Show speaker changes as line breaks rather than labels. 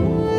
Ooh.